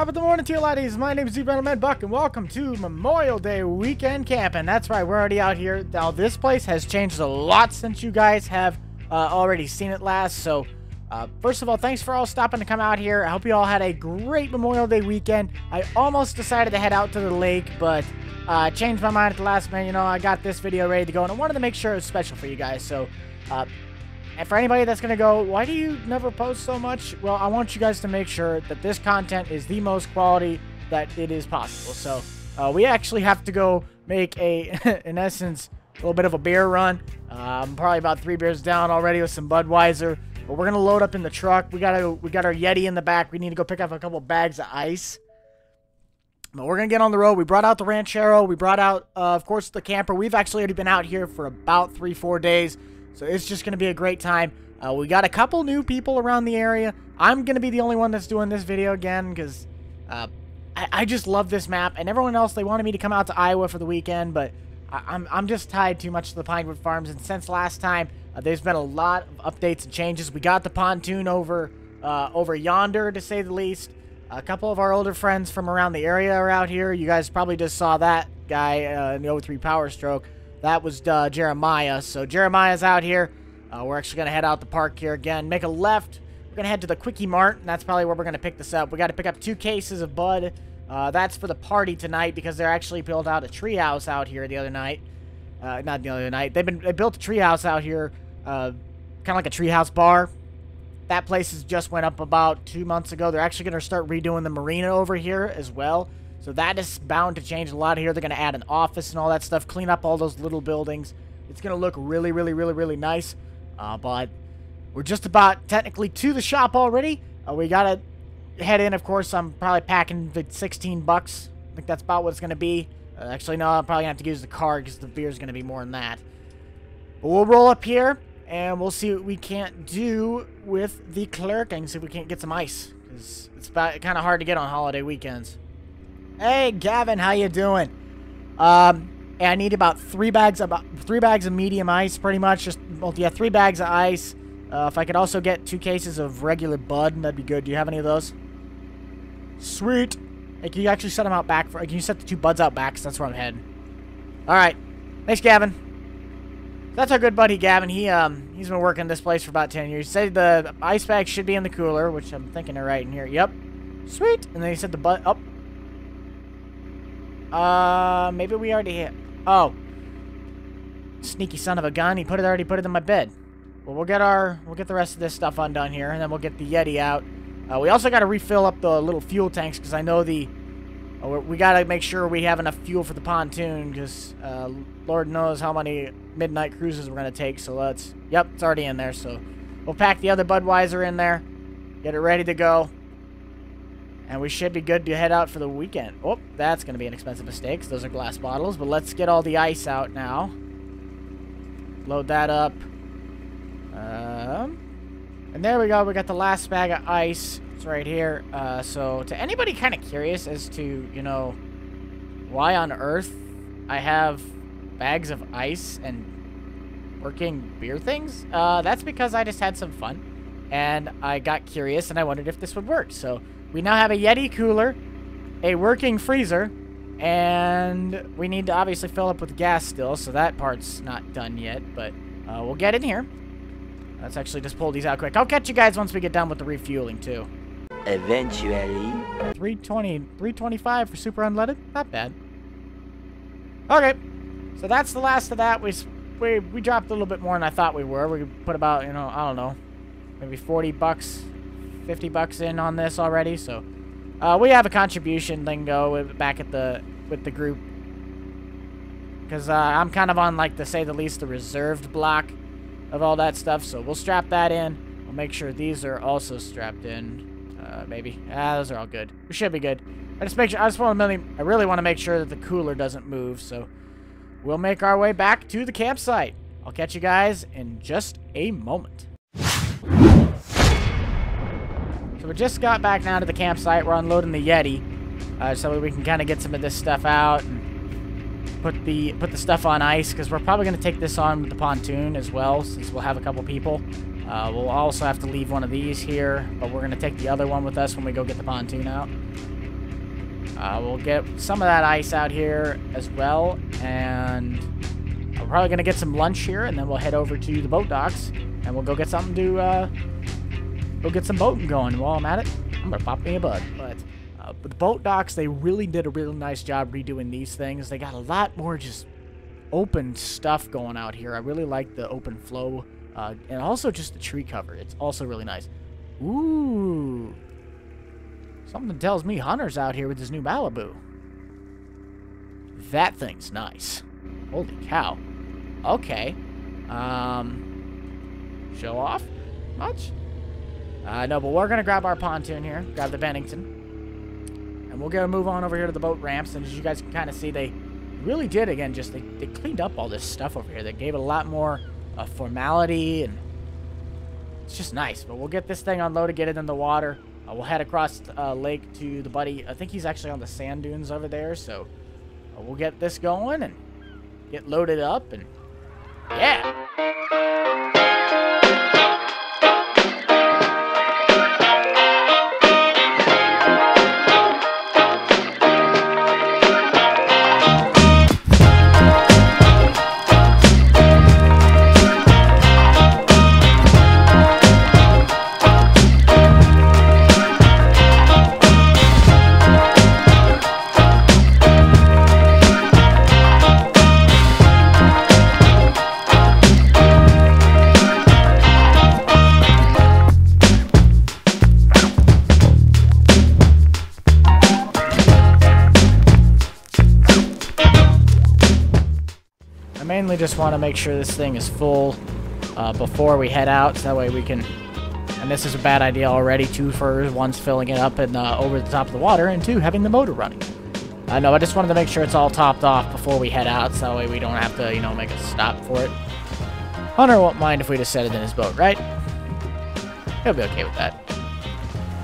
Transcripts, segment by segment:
Top of the morning to you laddies. My name is Z Buck, and welcome to Memorial Day weekend camping. That's right, we're already out here. Now, this place has changed a lot since you guys have uh, already seen it last. So, uh, first of all, thanks for all stopping to come out here. I hope you all had a great Memorial Day weekend. I almost decided to head out to the lake, but uh, changed my mind at the last minute. You know, I got this video ready to go, and I wanted to make sure it was special for you guys. So, uh, and for anybody that's going to go, why do you never post so much? Well, I want you guys to make sure that this content is the most quality that it is possible. So uh, we actually have to go make a, in essence, a little bit of a beer run. Um, probably about three beers down already with some Budweiser. But we're gonna load up in the truck. We got we got our Yeti in the back. We need to go pick up a couple bags of ice. But we're gonna get on the road. We brought out the Ranchero. We brought out, uh, of course, the camper. We've actually already been out here for about three, four days. So it's just going to be a great time. Uh, we got a couple new people around the area. I'm going to be the only one that's doing this video again because uh, I, I, just love this map. And everyone else, they wanted me to come out to Iowa for the weekend, but I, I'm, I'm just tied too much to the Pinewood Farms. And since last time, uh, there's been a lot of updates and changes. We got the pontoon over, uh, over yonder, to say the least. A couple of our older friends from around the area are out here. You guys probably just saw that guy uh, in the O3 Power Stroke. That was uh, Jeremiah. So Jeremiah's out here. Uh, we're actually going to head out the park here again. Make a left. We're going to head to the Quickie Mart, and that's probably where we're going to pick this up. We got to pick up two cases of Bud. Uh, that's for the party tonight because they're actually built out a treehouse out here the other night. Uh, not the other night. They've been they built a treehouse out here, uh, kind of like a treehouse bar. That place has just went up about two months ago. They're actually going to start redoing the marina over here as well. So that is bound to change a lot here. They're going to add an office and all that stuff, clean up all those little buildings. It's going to look really, really, really, really nice. Uh, but we're just about technically to the shop already. Uh, we got to head in, of course. I'm probably packing the 16 bucks. I think that's about what it's going to be. Uh, actually, no, I'm probably going to have to use the car because the beer is going to be more than that. But we'll roll up here, and we'll see what we can't do with the clerking. See if we can't get some ice. Because it's kind of hard to get on holiday weekends. Hey, Gavin, how you doing? Um, I need about three bags about three bags of medium ice, pretty much. Just well, yeah, three bags of ice. Uh, if I could also get two cases of regular Bud, that'd be good. Do you have any of those? Sweet. Hey, can you actually set them out back? For, can you set the two Buds out back? Cause that's where I'm heading. All right. Thanks, Gavin. That's our good buddy Gavin. He um he's been working this place for about ten years. He said the ice bags should be in the cooler, which I'm thinking are right in here. Yep. Sweet. And then he said the Bud. Oh, uh, maybe we already hit. Oh. Sneaky son of a gun. He put it already put it in my bed. Well, we'll get our we'll get the rest of this stuff undone here, and then we'll get the Yeti out. Uh, we also got to refill up the little fuel tanks because I know the uh, we got to make sure we have enough fuel for the pontoon because uh, Lord knows how many midnight cruises we're gonna take. So let's. Yep, it's already in there. So we'll pack the other Budweiser in there, get it ready to go. And we should be good to head out for the weekend. Oh, that's going to be an expensive mistake. Those are glass bottles. But let's get all the ice out now. Load that up. Um, and there we go. We got the last bag of ice. It's right here. Uh, so to anybody kind of curious as to, you know, why on earth I have bags of ice and working beer things, uh, that's because I just had some fun. And I got curious and I wondered if this would work. So we now have a Yeti cooler, a working freezer, and we need to obviously fill up with gas still, so that part's not done yet, but uh, we'll get in here. Let's actually just pull these out quick. I'll catch you guys once we get done with the refueling, too. Eventually. 320, 325 for super unleaded? Not bad. Okay, so that's the last of that. We, we, we dropped a little bit more than I thought we were. We put about, you know, I don't know, maybe 40 bucks 50 bucks in on this already, so uh, we have a contribution lingo back at the with the group because uh, I'm kind of on like to say the least the reserved block of all that stuff, so we'll strap that in. We'll make sure these are also strapped in. Uh, maybe. Ah, those are all good. We should be good. I just make sure. I just want to. Really, I really want to make sure that the cooler doesn't move. So we'll make our way back to the campsite. I'll catch you guys in just a moment. We just got back now to the campsite. We're unloading the Yeti. Uh, so we can kind of get some of this stuff out and put the put the stuff on ice because we're probably going to take this on with the pontoon as well since we'll have a couple people. Uh, we'll also have to leave one of these here, but we're going to take the other one with us when we go get the pontoon out. Uh, we'll get some of that ice out here as well, and we're probably going to get some lunch here, and then we'll head over to the boat docks, and we'll go get something to, uh, go get some boating going. While I'm at it, I'm going to pop me a bud. But, uh, but the boat docks, they really did a really nice job redoing these things. They got a lot more just open stuff going out here. I really like the open flow, uh, and also just the tree cover. It's also really nice. Ooh, Something tells me Hunter's out here with his new Malibu. That thing's nice. Holy cow. Okay. Um, show off? Much? Uh, no, but we're going to grab our pontoon here. Grab the Bennington. And we'll go move on over here to the boat ramps. And as you guys can kind of see, they really did, again, just they, they cleaned up all this stuff over here. They gave it a lot more uh, formality. And it's just nice. But we'll get this thing unloaded, to get it in the water. Uh, we'll head across uh, lake to the buddy. I think he's actually on the sand dunes over there. So uh, we'll get this going and get loaded up. And yeah. Just want to make sure this thing is full uh, before we head out, so that way we can... And this is a bad idea already, two furs, one's filling it up and uh, over the top of the water, and two, having the motor running. I uh, know, I just wanted to make sure it's all topped off before we head out, so that way we don't have to, you know, make a stop for it. Hunter won't mind if we just set it in his boat, right? He'll be okay with that.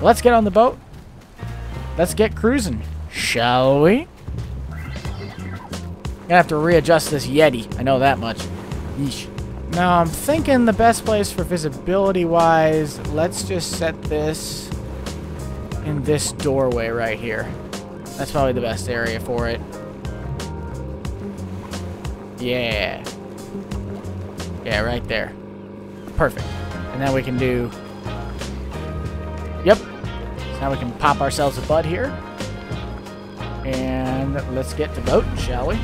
Let's get on the boat. Let's get cruising, shall we? Gonna have to readjust this Yeti. I know that much. Yeesh. Now, I'm thinking the best place for visibility-wise, let's just set this in this doorway right here. That's probably the best area for it. Yeah. Yeah, right there. Perfect. And then we can do... Yep. So now we can pop ourselves a bud here. And let's get to boat, shall we?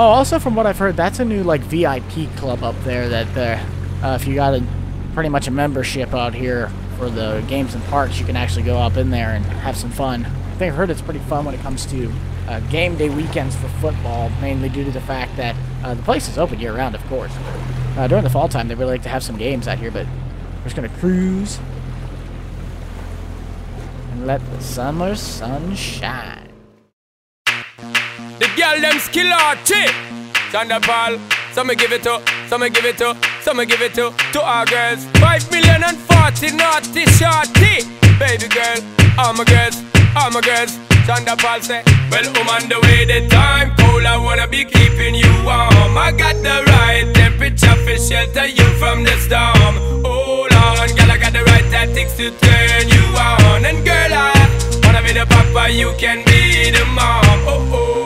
Oh, also from what I've heard, that's a new like VIP club up there. That uh, if you got a pretty much a membership out here for the games and parks, you can actually go up in there and have some fun. I think I've heard it's pretty fun when it comes to uh, game day weekends for football, mainly due to the fact that uh, the place is open year round, of course. Uh, during the fall time, they really like to have some games out here, but we're just gonna cruise and let the summer sun shine. The girl them skill. Sean da Paul. Some me give it to, some me give it to, some me give it to, to our girls. Five million and forty naughty shorty. Baby girl, all my girls, all my girls. Paul say, Well, I'm on the way, the time cold. I wanna be keeping you warm. I got the right temperature for shelter you from the storm. Hold on, girl, I got the right tactics to turn you on. And girl, I wanna be the papa, you can be the mom. Oh, oh.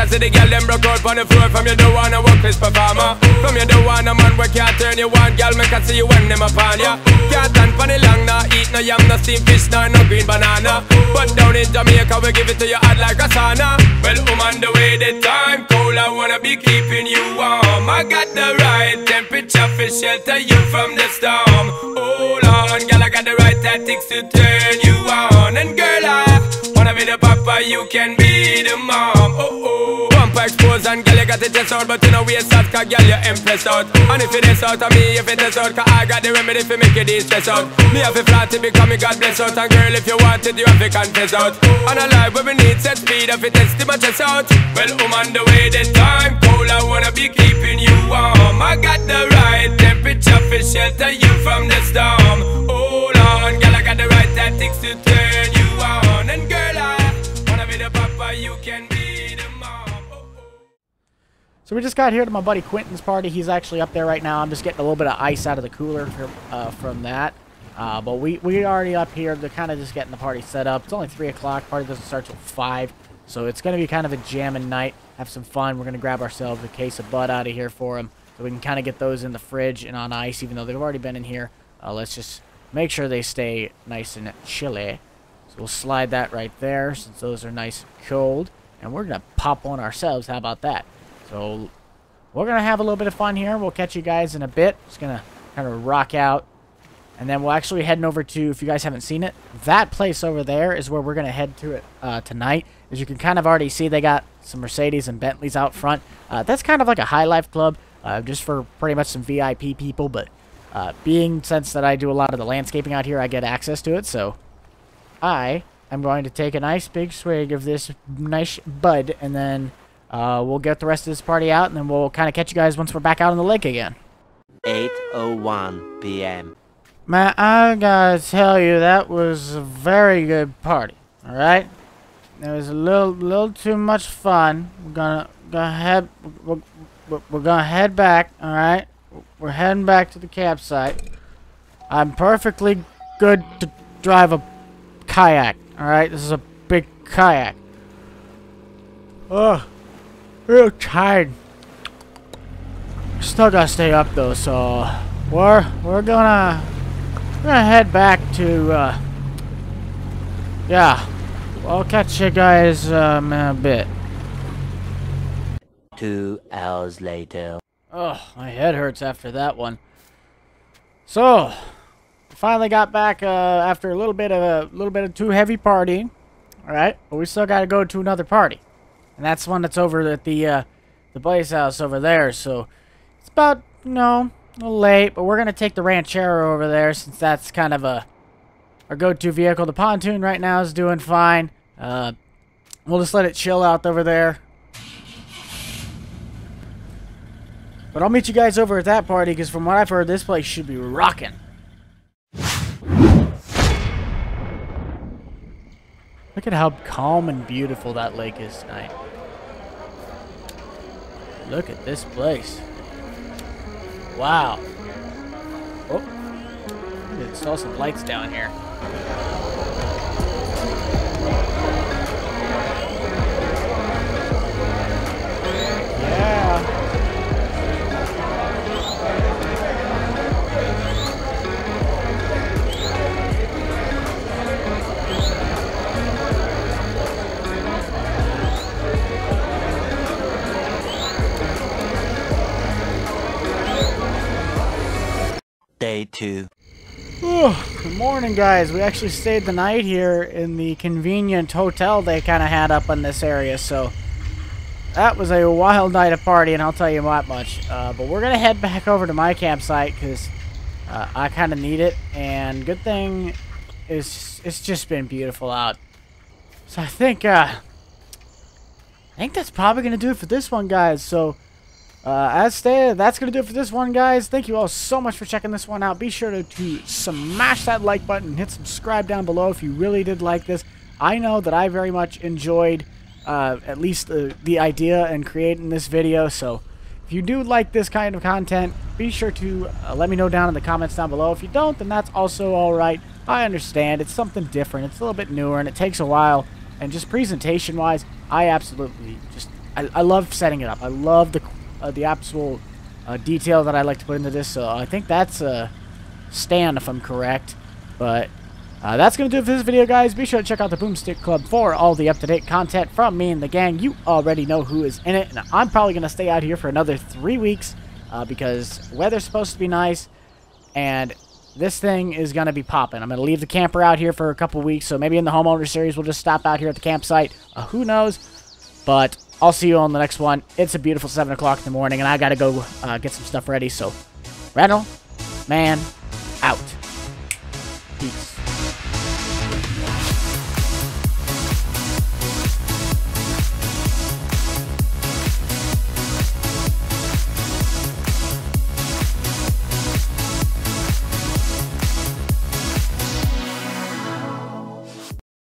Because the girl them broke out on the floor. From you don't wanna work this performer. From you don't want a man where can't turn you on. Girl, me can see you when them upon ya. Can't stand for the long, nah Eat no yam, no steamed fish, nah, no green banana. But down in Jamaica, we give it to you hot like a sauna. Well, I'm the way, the time cold I wanna be keeping you warm. I got the right temperature for shelter you from the storm. Hold on, girl, I got the right tactics to turn you on. And girl, I wanna be the papa, you can be the mom and girl you got it chest out But you know waste out cause girl you impressed out. And if it is out of me, if it is out Cause I got the remedy for make you de-stress out. Me have a flat to become me God bless out And girl if you want it you have to confess out. And a life where we need set speed If it is to my chest out. Well I'm on the way the time cold I wanna be keeping you warm. I got the right temperature for shelter you from the storm. Hold on girl I got the right time wherever So we just got here to my buddy Quentin's party. He's actually up there right now. I'm just getting a little bit of ice out of the cooler from, uh, from that. Uh, but we, we already up here. They're kind of just getting the party set up. It's only 3 o'clock. Party doesn't start till 5. So it's going to be kind of a jamming night. Have some fun. We're going to grab ourselves a case of Bud out of here for them. So we can kind of get those in the fridge and on ice, even though they've already been in here. Uh, let's just make sure they stay nice and chilly. So we'll slide that right there since those are nice and cold. And we're going to pop one ourselves. How about that? So we're going to have a little bit of fun here. We'll catch you guys in a bit. Just going to kind of rock out. And then we'll actually heading over to, if you guys haven't seen it, that place over there is where we're going to head to it uh, tonight. As you can kind of already see, they got some Mercedes and Bentleys out front. Uh, that's kind of like a high life club, uh, just for pretty much some VIP people. But uh, being since that I do a lot of the landscaping out here, I get access to it. So I am going to take a nice big swig of this nice bud, and then uh, we'll get the rest of this party out, and then we'll kind of catch you guys once we're back out on the lake again. 8.01 p.m. Man, I gotta tell you, that was a very good party. All right, it was a little, little too much fun. We're gonna, gonna head, we're, we're, gonna head back. All right, we're heading back to the campsite. I'm perfectly good to drive a kayak. All right, this is a big kayak. Ugh, real tired. Still gotta stay up though, so we're we're gonna we're gonna head back to uh yeah. I'll catch you guys um, in a bit. Two hours later. Oh, my head hurts after that one. So, finally got back uh, after a little bit of a little bit of too heavy partying. All right, but we still got to go to another party, and that's one that's over at the uh, the Blaze House over there. So it's about you know a little late, but we're gonna take the Ranchero over there since that's kind of a our go-to vehicle. The pontoon right now is doing fine. Uh, we'll just let it chill out over there. But I'll meet you guys over at that party because from what I've heard, this place should be rocking. Look at how calm and beautiful that lake is tonight. Look at this place. Wow. Oh, install some lights down here. Day 2. Good morning, guys. We actually stayed the night here in the convenient hotel they kind of had up in this area, so that was a wild night of partying, I'll tell you that much. Uh, but we're going to head back over to my campsite because uh, I kind of need it, and good thing is it's just been beautiful out. So I think, uh, I think that's probably going to do it for this one, guys. So, uh, as stated, that's going to do it for this one, guys. Thank you all so much for checking this one out. Be sure to, to smash that like button. And hit subscribe down below if you really did like this. I know that I very much enjoyed uh, at least the, the idea and creating this video. So if you do like this kind of content, be sure to uh, let me know down in the comments down below. If you don't, then that's also alright. I understand. It's something different. It's a little bit newer and it takes a while. And just presentation-wise, I absolutely just... I, I love setting it up. I love the uh, the actual uh, detail that I like to put into this. So I think that's a stand if I'm correct. But uh, that's going to do it for this video, guys. Be sure to check out the Boomstick Club for all the up-to-date content from me and the gang. You already know who is in it. And I'm probably going to stay out here for another three weeks uh, because weather's supposed to be nice. And this thing is going to be popping. I'm going to leave the camper out here for a couple weeks. So maybe in the homeowner series, we'll just stop out here at the campsite. Uh, who knows? But I'll see you on the next one. It's a beautiful 7 o'clock in the morning, and I got to go uh, get some stuff ready. So, Randall, man, out. Peace.